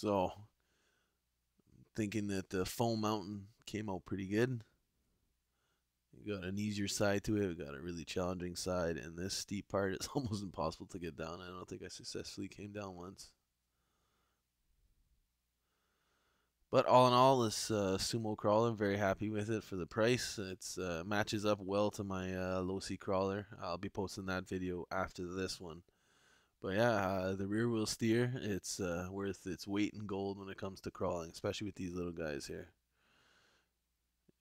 So, thinking that the foam mountain came out pretty good. You got an easier side to it. We got a really challenging side, and this steep part is almost impossible to get down. I don't think I successfully came down once. But all in all, this uh, sumo crawler, I'm very happy with it for the price. It uh, matches up well to my uh, Losi crawler. I'll be posting that video after this one. But yeah, uh, the rear wheel steer, it's uh, worth its weight in gold when it comes to crawling, especially with these little guys here.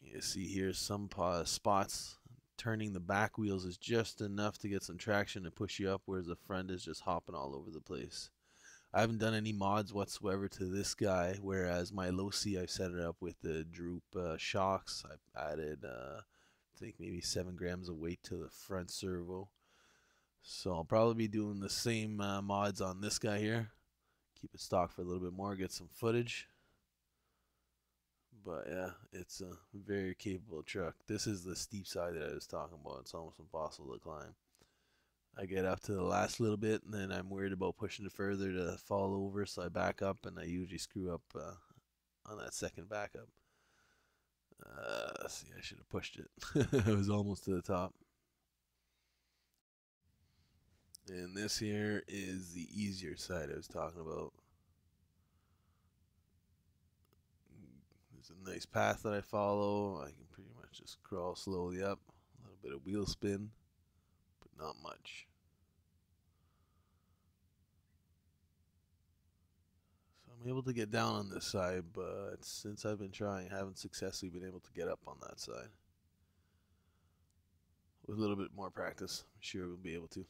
You see here some spots turning the back wheels is just enough to get some traction to push you up, whereas the front is just hopping all over the place. I haven't done any mods whatsoever to this guy, whereas my Losi I've set it up with the droop uh, shocks. I've added, uh, I think maybe seven grams of weight to the front servo. So I'll probably be doing the same uh, mods on this guy here. Keep it stock for a little bit more, get some footage. But yeah, it's a very capable truck. This is the steep side that I was talking about. It's almost impossible to climb. I get up to the last little bit, and then I'm worried about pushing it further to fall over, so I back up, and I usually screw up uh, on that second backup. Uh, see, I should have pushed it. I was almost to the top. And this here is the easier side I was talking about. There's a nice path that I follow. I can pretty much just crawl slowly up. A little bit of wheel spin, but not much. So I'm able to get down on this side, but since I've been trying, I haven't successfully been able to get up on that side. With a little bit more practice, I'm sure we'll be able to.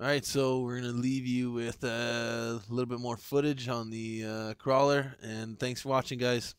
All right, so we're going to leave you with uh, a little bit more footage on the uh, crawler, and thanks for watching, guys.